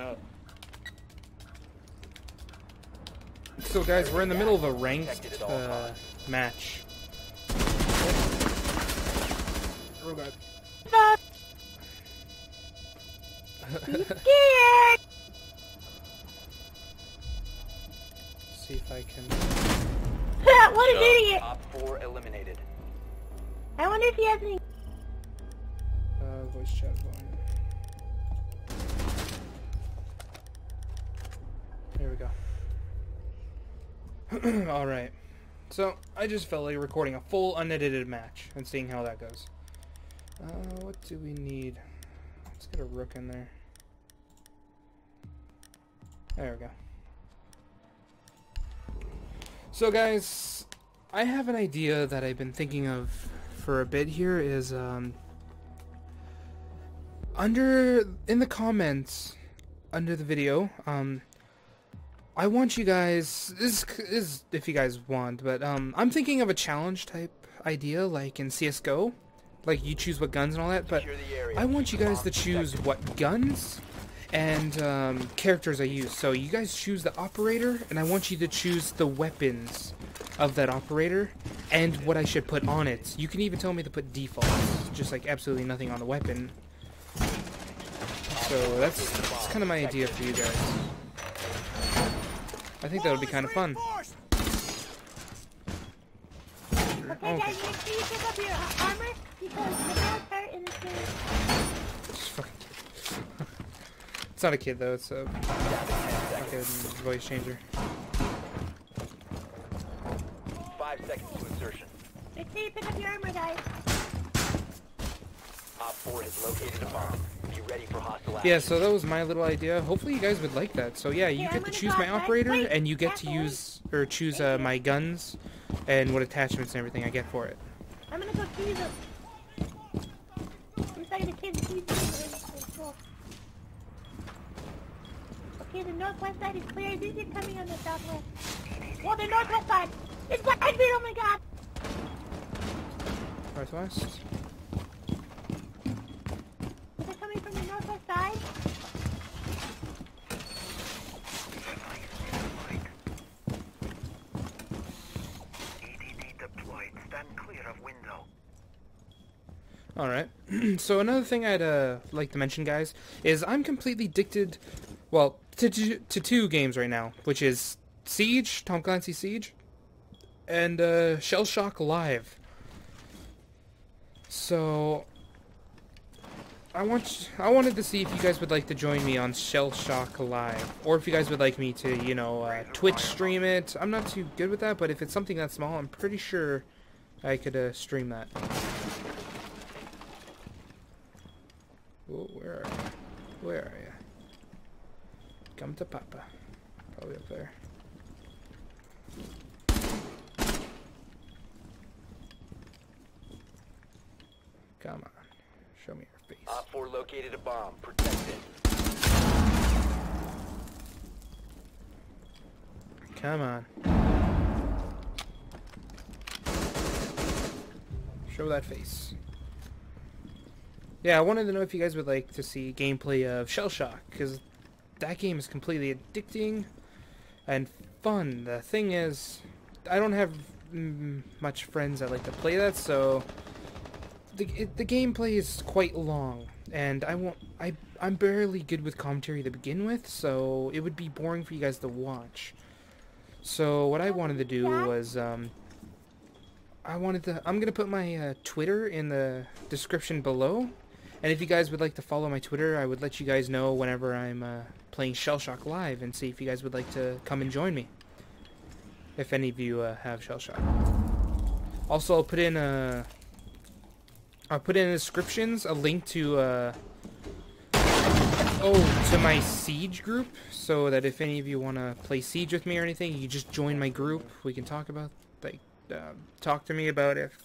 Moving up. So guys, we're in the middle of a ranked uh, match. Oh god. See if I can. what an idiot! Op 4 eliminated. I wonder if he has any. Uh, voice chat volume. Alright. So, I just felt like recording a full unedited match and seeing how that goes. Uh, what do we need? Let's get a rook in there. There we go. So guys, I have an idea that I've been thinking of for a bit here is um under in the comments under the video um I want you guys this is if you guys want but um I'm thinking of a challenge type idea like in CS:GO like you choose what guns and all that but Secure the area. I want you guys to choose what guns and um, characters I use. So you guys choose the operator, and I want you to choose the weapons of that operator and what I should put on it. You can even tell me to put defaults, just like absolutely nothing on the weapon. So that's, that's kind of my idea for you guys. I think that would be kind of fun. Okay, oh, Okay. make sure you pick up your armor because Nico's hurt in this game. Just fucking kid. it's not a kid though. It's a fucking voice changer. Five seconds to insertion. Make sure you pick up your armor, guys. OPFOR has located a bomb. Be ready for hostile action. Yeah, so that was my little idea. Hopefully you guys would like that. So yeah, you Here, get I'm to choose my outside. operator, Wait, and you get to careful. use or choose uh, my guns and what attachments and everything I get for it. I'm gonna go see them. I'm the kids. Okay, the northwest side is clear. These are coming on the southwest. Well, the northwest side. It's right here. Oh my god. Northwest. They're coming from the northwest side. EDD deployed. Stand clear of window. All right. So another thing I'd uh, like to mention, guys, is I'm completely addicted, well, to, to to two games right now, which is Siege, Tom Clancy Siege, and uh, Shell Shock Live. So I want I wanted to see if you guys would like to join me on Shell Shock Live, or if you guys would like me to, you know, uh, Twitch stream it. I'm not too good with that, but if it's something that small, I'm pretty sure I could uh, stream that. Oh, where are you? Where are you? Come to Papa. Probably up there. Come on. Show me your face. OPFOR located a bomb. Protect it. Come on. Show that face. Yeah, I wanted to know if you guys would like to see gameplay of Shell Shock, because that game is completely addicting and fun. The thing is, I don't have much friends that like to play that, so the it, the gameplay is quite long, and I won't. I I'm barely good with commentary to begin with, so it would be boring for you guys to watch. So what I wanted to do was um, I wanted to. I'm gonna put my uh, Twitter in the description below, and if you guys would like to follow my Twitter, I would let you guys know whenever I'm uh, playing Shell Shock live, and see if you guys would like to come and join me. If any of you uh, have Shell Shock. Also, I'll put in a. I'll put in the descriptions a link to uh, oh to my Siege group, so that if any of you want to play Siege with me or anything, you just join my group. We can talk about like uh, talk to me about if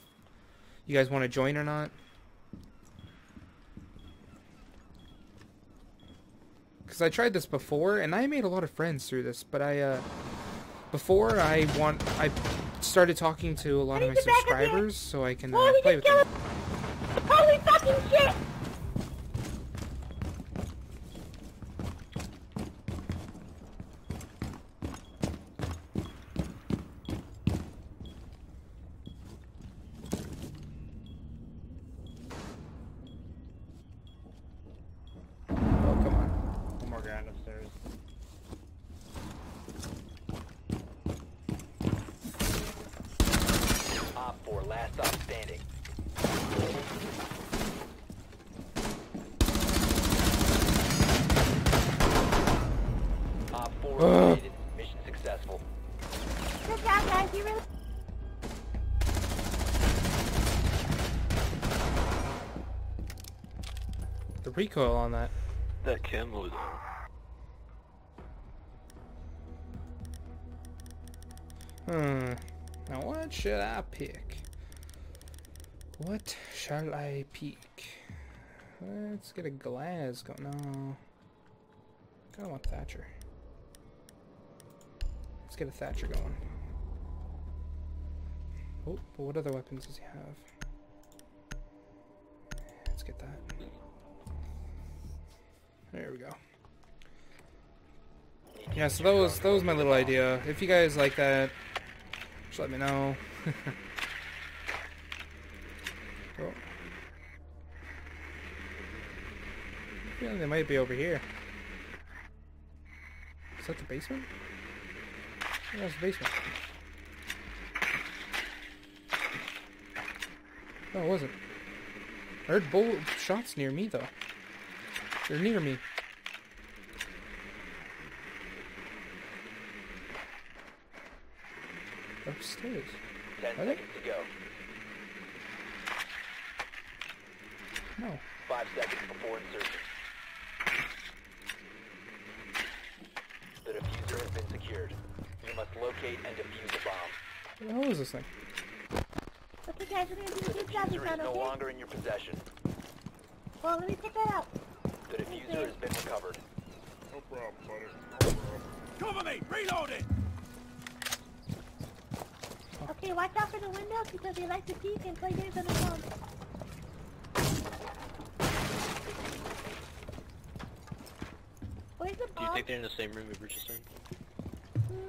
you guys want to join or not. Because I tried this before, and I made a lot of friends through this. But I, uh, before I want, I started talking to a lot of my need to back up here. subscribers, so I can uh, play with them. killed Holy fucking shit! last stop standing. Op 4 Ugh. eliminated. Mission successful. Good job, guys. You really. The recoil on that. That camo though. Hmm. Now what should I pick? What shall I pick? Let's get a glass go no. I want Thatcher. Let's get a Thatcher going. Oh, but what other weapons does he have? Let's get that. There we go. Yeah, so that was that was my little idea. If you guys like that, just let me know. oh. Like they might be over here. Is that the basement? Yeah, that's the basement. No, it wasn't. I heard bullet shots near me though. They're near me. Upstairs. 10 Are they? seconds to go. No. 5 seconds before insertion. The diffuser has been secured. You must locate and defuse the bomb. What the hell is this thing? Okay, guys, we're gonna do a good job this Diffuser is no okay? longer in your possession. Well, let me check that out. The diffuser has been recovered. Okay, watch out for the windows because they like to peek and play games on the phone. Where's the Do you think they're in the same room we were just in?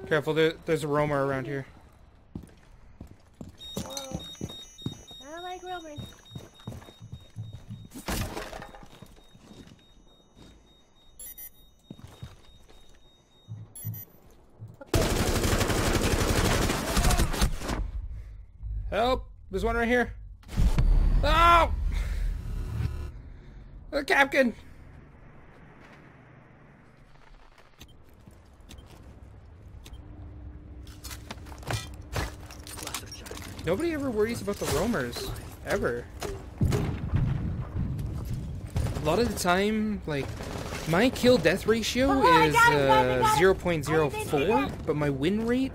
Careful, there, there's a roamer around here. Whoa. I don't like roamers. Help! There's one right here. Oh! The captain! Nobody ever worries about the roamers. Ever. A lot of the time, like, my kill death ratio Oh, is got it, got it, uh, got 0.04, but my win rate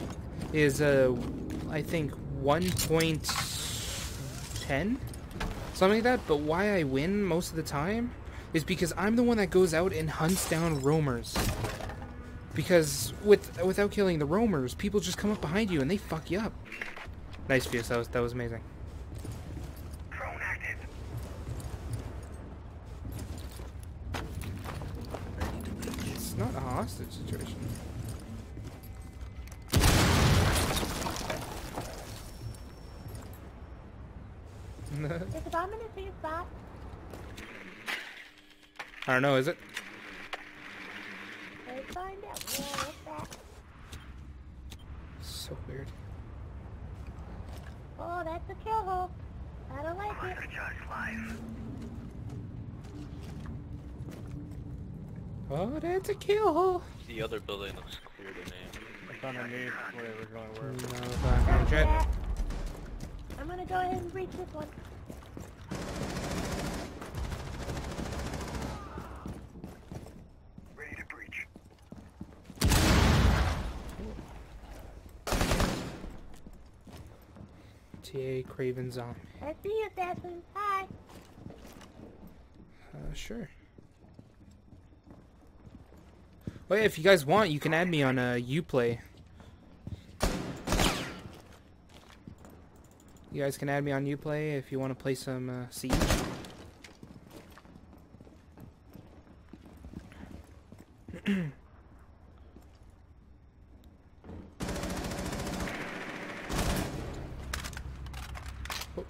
is, uh, I think, 1.10? Something like that. But why I win most of the time is because I'm the one that goes out and hunts down roamers. Because with without killing the roamers, people just come up behind you and they fuck you up. Nice Fuse, that was that was amazing. It's not a hostage situation. Is the bomb in the same spot? I don't know, is it? Let's find out. What's that? So weird. Oh, that's a kill hole. I don't like it. Monster Charge live. Oh, that's a kill hole. The other building looks clear to me. It's underneath where we're going to work. No, back on jet. That. I'm gonna go ahead and breach this one. Ready to breach. TA Craven Zombie. I see you, Assassin. Hi. Uh, sure. Oh yeah, if you guys want, you can add me on uh, Uplay. You guys can add me on Uplay if you want to play some uh, Siege. Oh.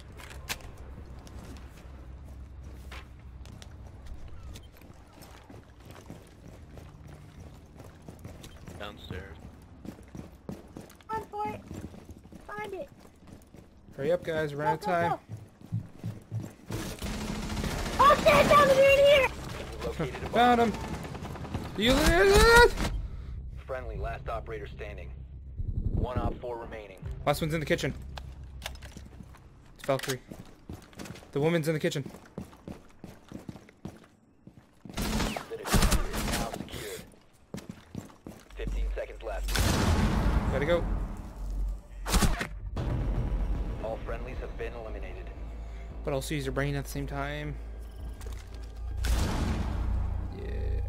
Downstairs. Run for it. Find it. Hurry up, guys. We're out of Go, go, time. go. Oh shit, down the in here! You located a bomb. Found him. You it? Friendly, last operator standing. One OPFOR remaining. Last one's in the kitchen. It's Valkyrie. The woman's in the kitchen. The diffuser is now secured. 15 seconds left. Gotta go. All friendlies have been eliminated. But also use your brain at the same time. Yeah.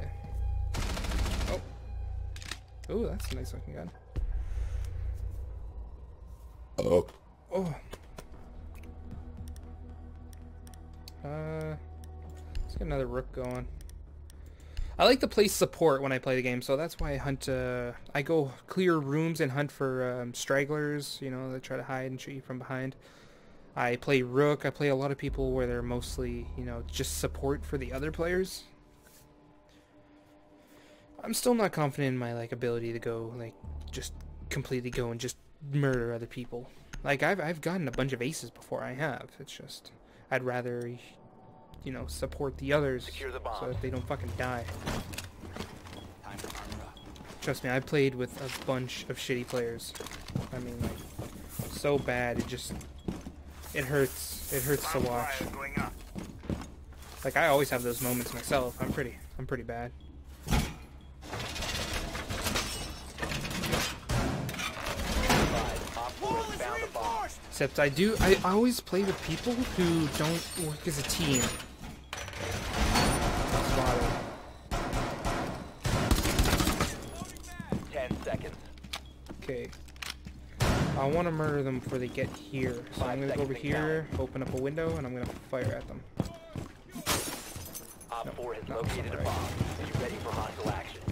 Oh. Oh, that's a nice looking gun. Oh. Oh. Uh, let's get another rook going. I like to play support when I play the game, so that's why I hunt. Uh, I go clear rooms and hunt for um, stragglers. You know, that try to hide and shoot you from behind. I play rook. I play a lot of people where they're mostly, you know, just support for the other players. I'm still not confident in my like ability to go like just completely go and just murder other people. Like I've I've gotten a bunch of aces before. I have. It's just I'd rather, you know, support the others Secure the so that they don't fucking die. Trust me, I played with a bunch of shitty players. I mean, like, so bad. It just, it hurts. It hurts to watch. Like, I always have those moments myself. I'm pretty, I'm pretty bad. Except I do, I always play with people who don't work as a team. That's why. 10 seconds. Okay. I want to murder them before they get here. So Five I'm gonna go over to here, open up a window, and I'm gonna fire at them. Op No, 4 has located a bomb. Are you ready for hostile action?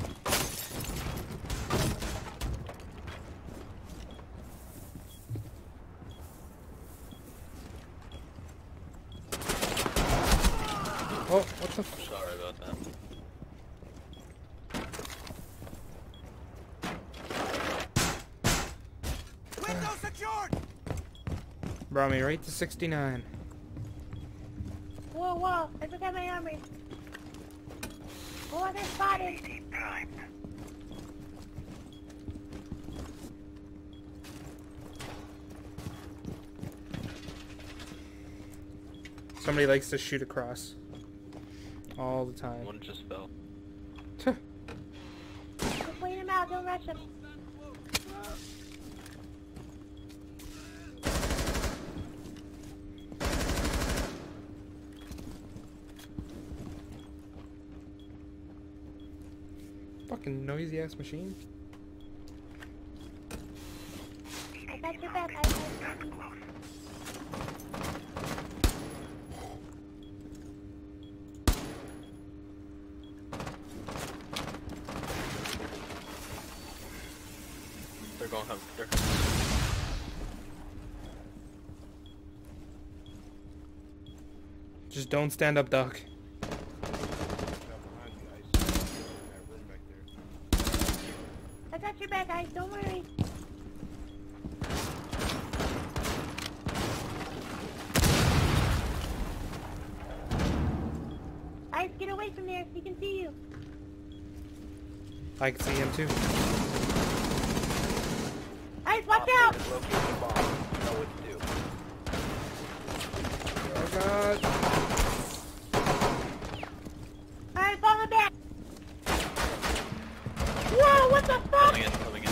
Oh, what the? F- Sorry about that. brought me right to 69. Whoa, whoa, I forgot my armor. Oh, they're spotted. Somebody likes to shoot across. All the time. One just fell. Tuh. Just wait him out, don't rush him. Fucking noisy ass machine. I got your back. I got your back. They're going home. They're Just don't stand up, Doc. I got your back, guys. Don't worry. Guys, get away from there. He can see you. I can see him too. Guys, watch Op out! 4 has located a bomb. You know what to do. Oh god. Alright, fall back. Whoa, what the fuck? coming in, coming in.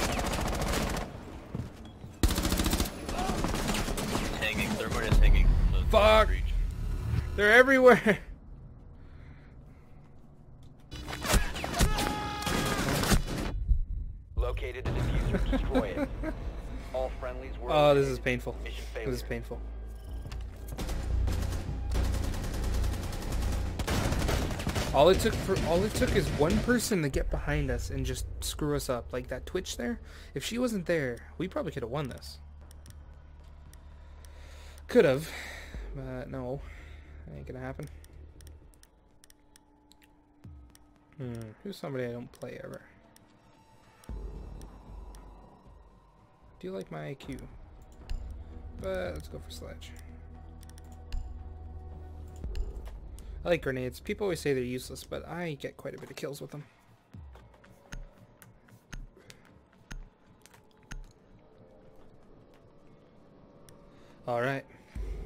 He's hanging. Thermite is hanging from the Fuck. They're everywhere. this is painful. This is painful. All it took for all it took is one person to get behind us and just screw us up, like that Twitch there. If she wasn't there, we probably could have won this. Could have, but no, ain't gonna happen. Hmm, who's somebody I don't play ever? Do you like my IQ? But let's go for sledge. I like grenades. People always say they're useless, but I get quite a bit of kills with them. Alright.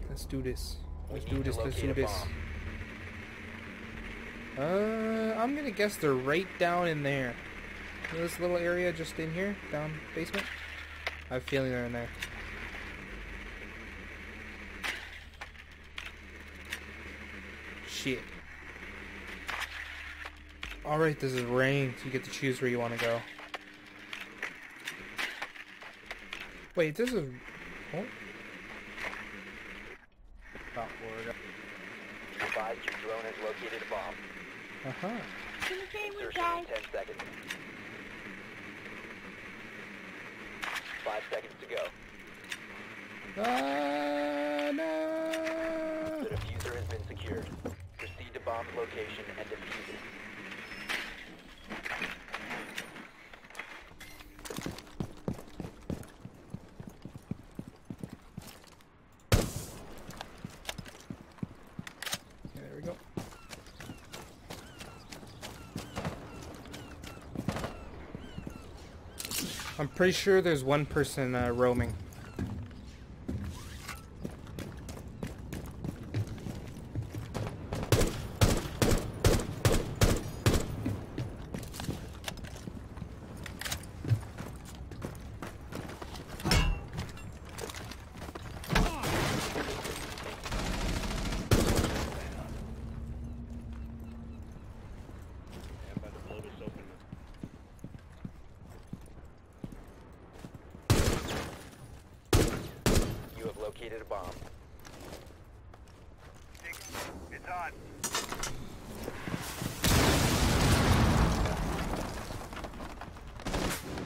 Let's do this. Let's do this, let's do this. Uh, I'm gonna guess they're right down in there. This little area just in here, down basement. I have a feeling they're in there. Shit. Alright, this is ranked. You get to choose where you want to go. Wait, this is... Oh, Top word. Advise your drone has located a bomb. uh-huh. It's in the same Insertion guys. in 10 seconds. Five seconds to go. Uh, no. The diffuser has been secured. Bomb's location and defuse it. There we go. I'm pretty sure there's one person uh, roaming. Yeah, about to blow this open. You have located a bomb. It's on.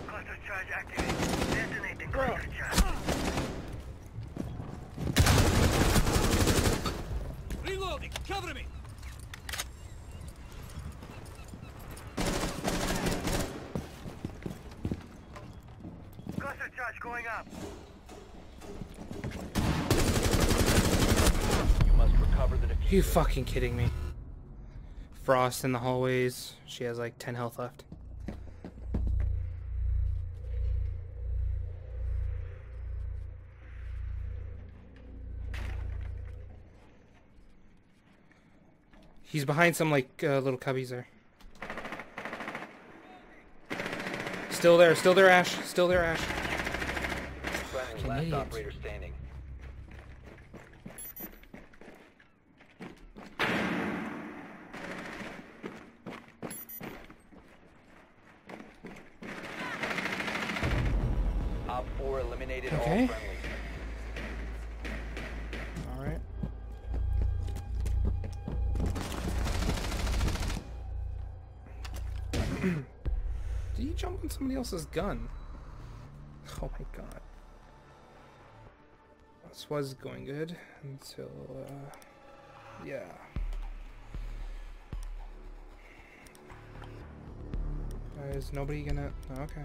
Cluster charge activated. Detonating cluster charge. Reloading! Cover me! Cluster going up. You must recover the diffuser. you fucking kidding me? Frost in the hallways. She has like 10 health left. He's behind some like uh, little cubbies there. Still there, still there, Ash. Still there, Ash. Fucking last idiot. operator standing. Op 4 eliminated Okay. all friendlies. All right. Did you jump on somebody else's gun? Was going good until, uh, yeah. Uh, Is nobody gonna? Okay.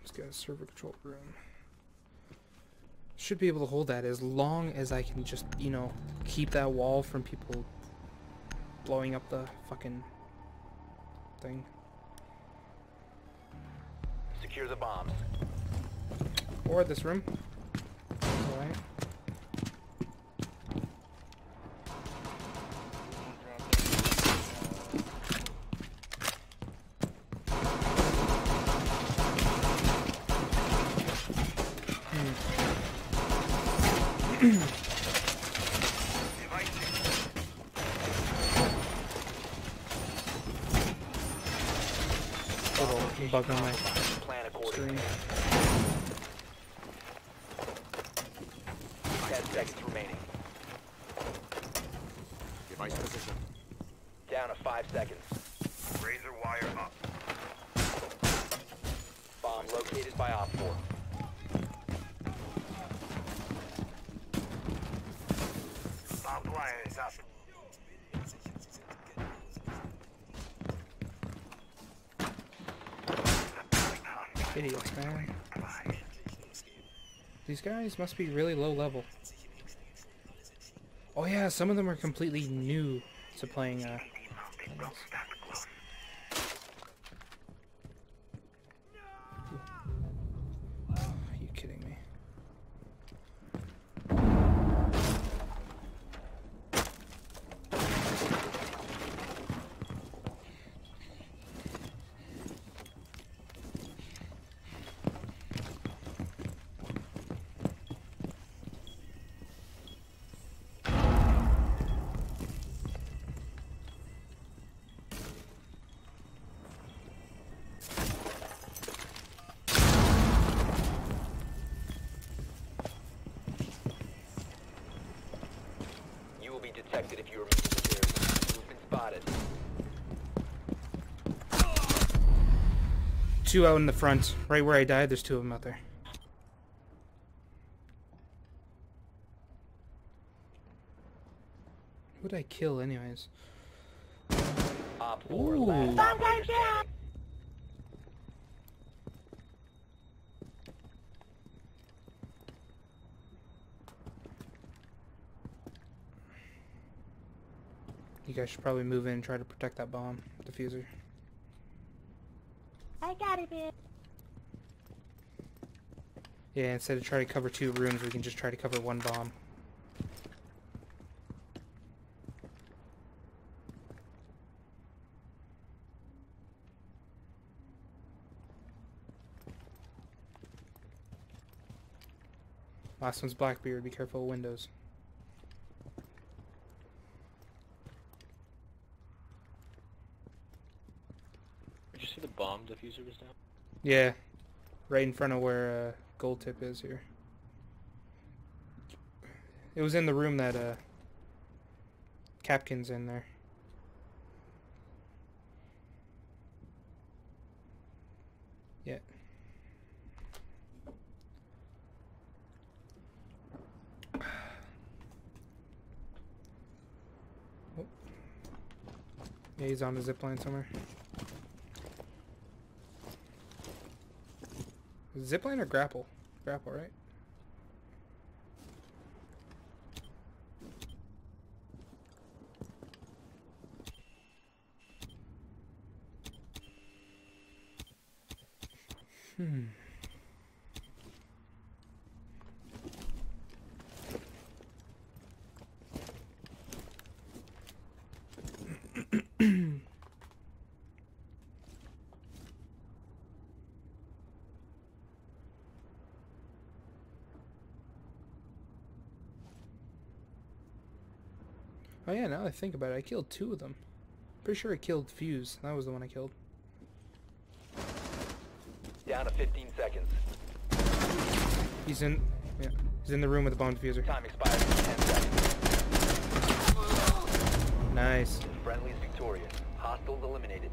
Let's get a server control room. Should be able to hold that as long as I can just, you know, keep that wall from people blowing up the fucking thing. Secure the bombs. Or this room. by Op Idiots, man. These guys must be really low level. Oh yeah, some of them are completely new to playing, uh... Things. Detected if you remain in this area. You have been spotted. Two out in the front, right where I died. There's two of them out there. Who'd I kill, anyways? OPFOR, Ooh. last Bomb operator guys down! standing. You guys should probably move in and try to protect that bomb diffuser. I got it, man. Yeah, instead of trying to cover two rooms, we can just try to cover one bomb. Last one's Blackbeard. Be careful of windows. Did you see the bomb diffuser was down? Yeah, right in front of where uh, Gold Tip is here. It was in the room that uh, Kapkan's in there. Yeah. Oh. Yeah, he's on the zip line somewhere. Zipline or grapple? Grapple, right? Hmm. Oh yeah, now that I think about it, I killed two of them. Pretty sure I killed Fuse. That was the one I killed. Down to 15 seconds. He's in. Yeah, he's in the room with the bomb diffuser. Time expires in 10 seconds. Nice. Friendly's victorious. Hostiles eliminated.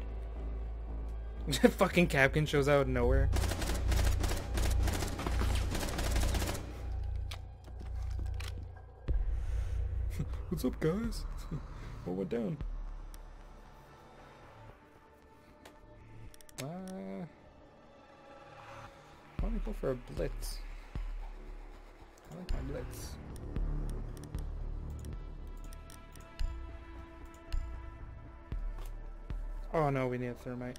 Fucking Kapkan shows out of nowhere. What's up, guys? what went down? Uh, want to go for a blitz. I like my blitz. Oh no, we need a thermite.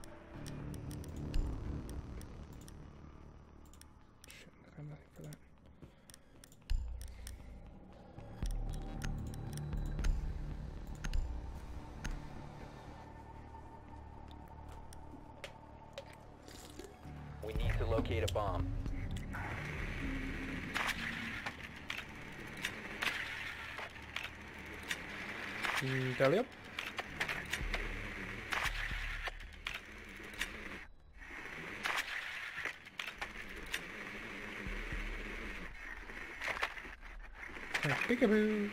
Peekaboo.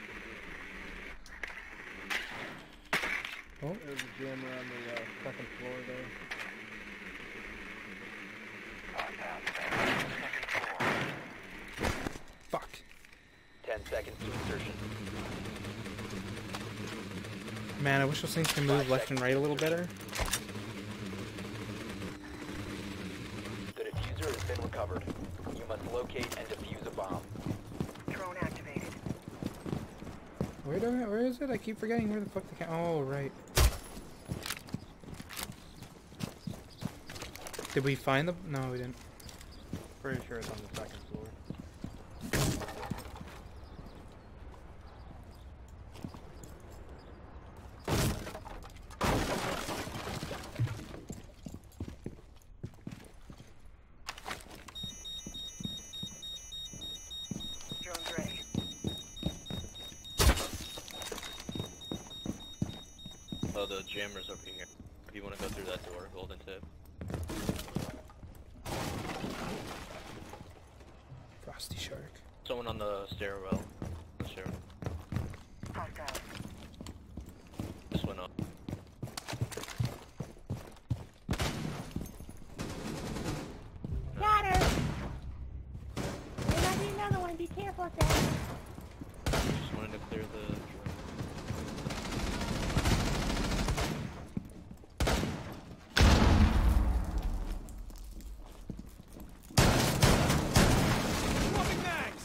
Oh, There's a jammer on the uh, second floor there. fuck. 10 seconds to insertion. Man, I wish those things could move left and right a little better. The diffuser diffuser has been recovered. You must locate and defuse a bomb. Drone activated. Where do I, where is it? I keep forgetting where the fuck the ca- Oh, right. Did we find the? No, we didn't. Pretty sure it's on the second floor. Drone's ready. Oh, the jammer's over here. If you want to go through that door, golden tip. Frosty Shark. Someone on the stairwell. The stairwell. Hostile. This went up. Got her! There might be another one. Be careful, Sam. Just wanted to clear the. Swapping mags!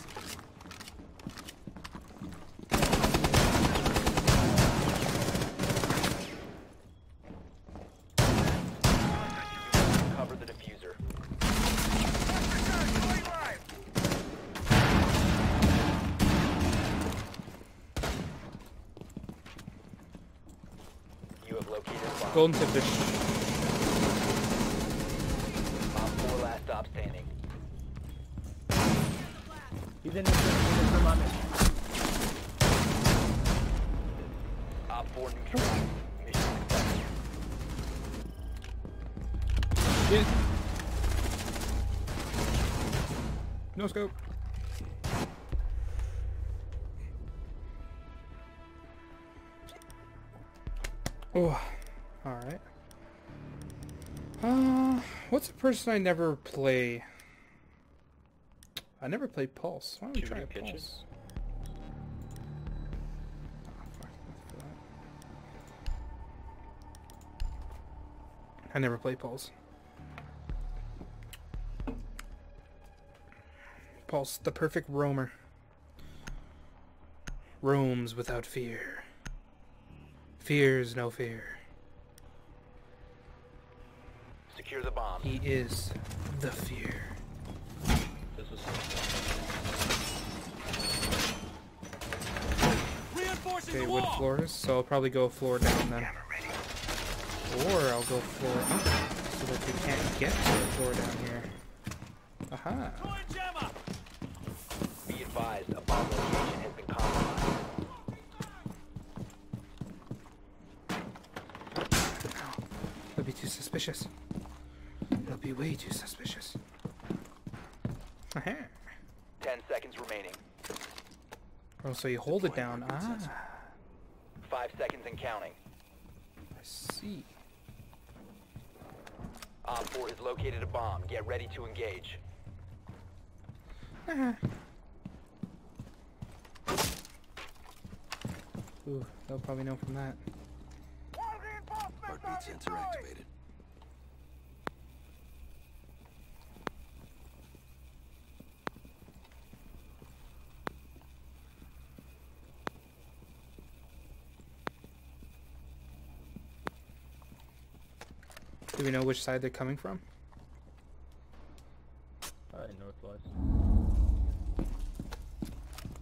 Cover the diffuser. You have located a bomb. Golden fish. OPFOR last stop standing. He's in this room, he's in this room, OPFOR neutralized. Mission successful. Shit. No scope. Oh, what's a person I never play? I never play Pulse. Why don't we try? Pulse? Fuck, let's do that. I never play Pulse. Pulse, the perfect roamer. Roams without fear. Fears no fear. Secure the bomb. He is the fear. This is. Reinforcing Okay, wood floors, so I'll probably go floor down then. Or I'll go floor up, so that they can't get to the floor down here. Aha! Throwing jammer! Be advised, a bomb location has been compromised. That'd be too suspicious. That'll be way too suspicious. 10 seconds remaining. Oh, so you hold it down. Ah, 5 seconds and counting. I see. OPFOR has located a bomb. Get ready to engage. Ah. Ooh, they'll probably know from that. Heartbeat sensor activated. Do we know which side they're coming from? Alright, northwest.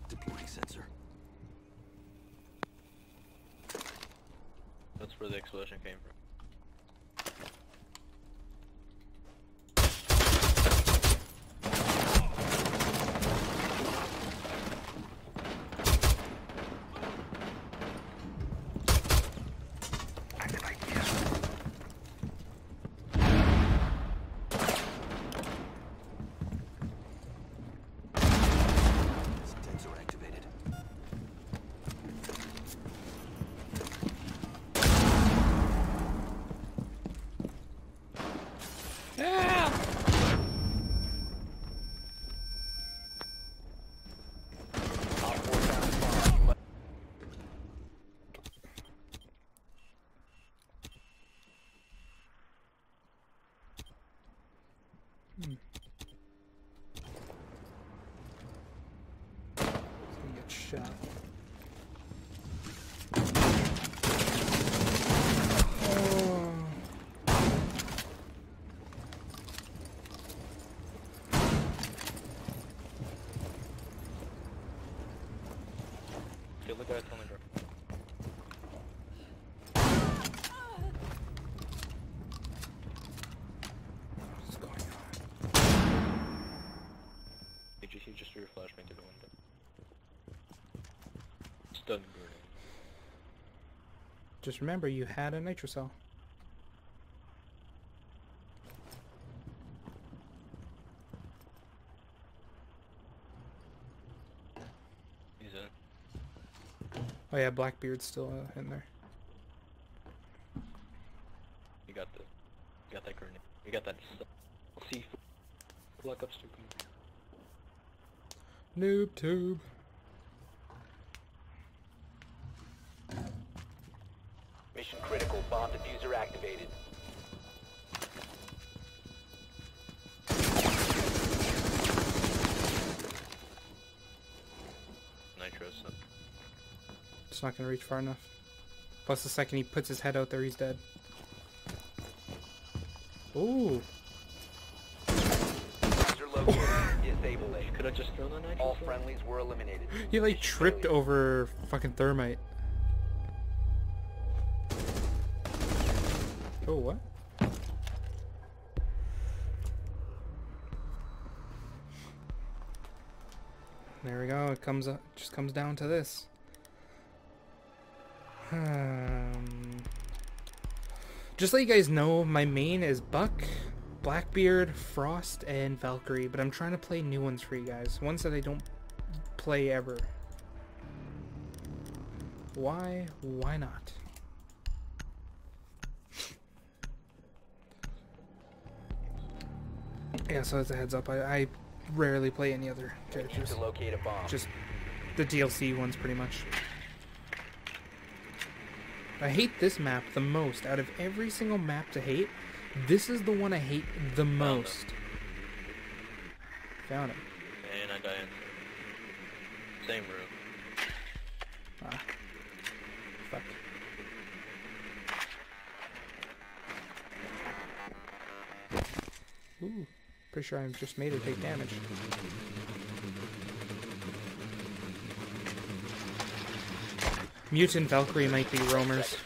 Deploying sensor. That's where the explosion came from. Sensor activated. OPFOR found a bomb. You must shot. Oh. Kill the guy on the ground. What's going on? Did you see just threw your flashbang to the window? Stun grenade. Just remember, you had a nitro cell. He's in. Oh yeah, Blackbeard's still uh, in there. You got the. You got that grenade. You got that. See. Luck up, stupid. Noob tube. Not gonna reach far enough. Plus, the second he puts his head out there, he's dead. Ooh. Defuser located. Disable it. Could I just throw the nitro? All friendlies were eliminated. He like tripped over fucking thermite. Oh, what? There we go. It comes up, just comes down to this. Um, just let you guys know, my main is Buck, Blackbeard, Frost, and Valkyrie. But I'm trying to play new ones for you guys, ones that I don't play ever. Why? Why not? Yeah, so as a heads up, I, I rarely play any other characters. to locate a bomb. Just the DLC ones, pretty much. I hate this map the most. Out of every single map to hate, this is the one I hate the most. Found him. And I die in. Same room. Ah. Fuck. Ooh. Pretty sure I just made it take damage. Mutant Valkyrie might be roamers.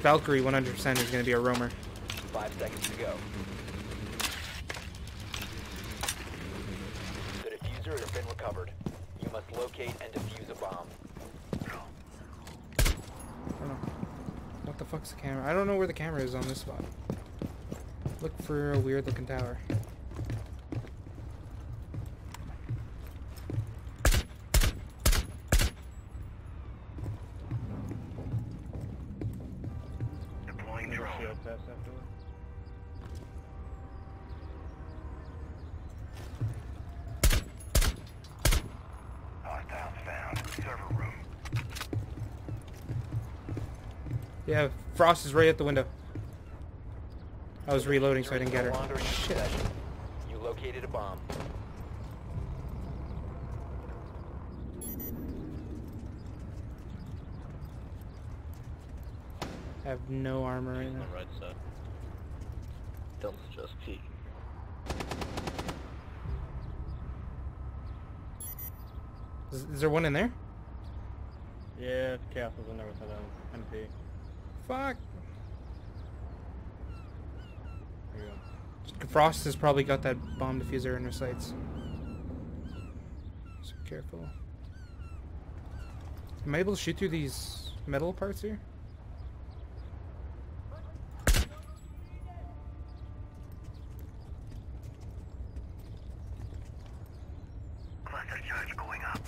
Valkyrie 100% is going to be a roamer. Five seconds to go. The defuser has been recovered. You must locate and defuse a bomb. I don't know. What the fuck's the camera? I don't know where the camera is on this spot. Look for a weird looking tower. Frost is right at the window. I was reloading so I didn't get No her. longer in your Shit. You located a bomb. I have no armor right on now. the right side. Don't just peek. Is, is there one in there? Yeah, it's castles in there with an MP. Fuck. There go. Frost has probably got that bomb defuser in her sights. So careful. Am I able to shoot through these metal parts here? Cluster charge going up.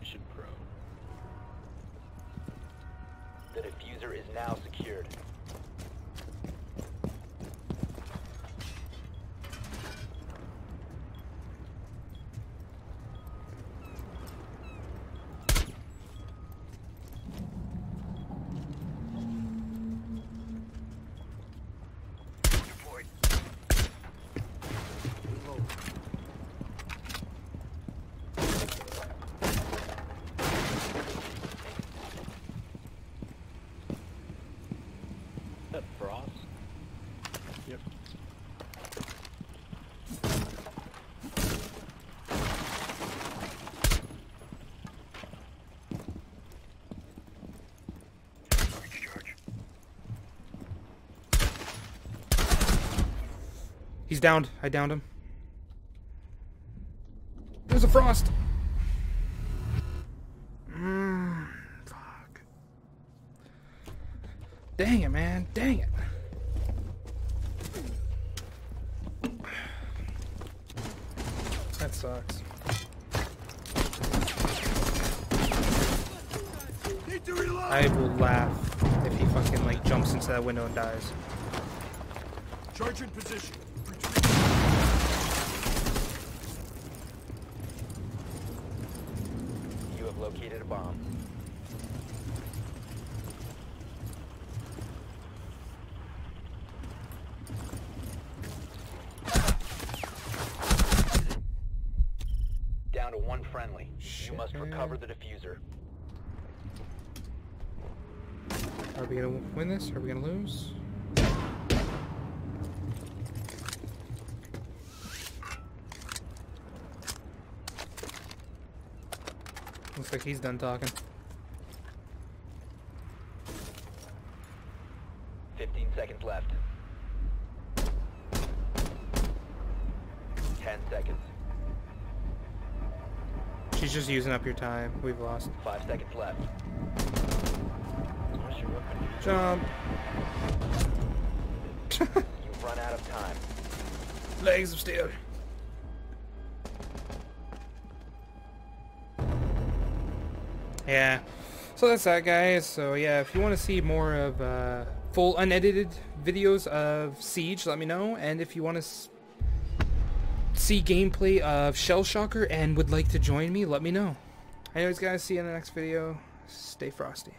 You should pro. The defuser is now secured. Deployed. He's downed. I downed him. There's a frost. Mm, fuck. Dang it, man. Dang it. That sucks. I will laugh if he fucking like jumps into that window and dies. Charge in position. You have located a bomb. Down to one friendly. Shit, you must man. recover the defuser. Are we gonna win this? Are we gonna lose? Like he's done talking. 15 seconds left. 10 seconds. She's just using up your time. We've lost. 5 seconds left. Where's your weapon? Jump. You've run out of time. Legs of steel. Yeah. So that's that, guys. So yeah, if you want to see more of uh, full unedited videos of Siege, let me know. And if you want to see gameplay of Shell Shocker and would like to join me, let me know. Anyways, guys, see you in the next video. Stay frosty.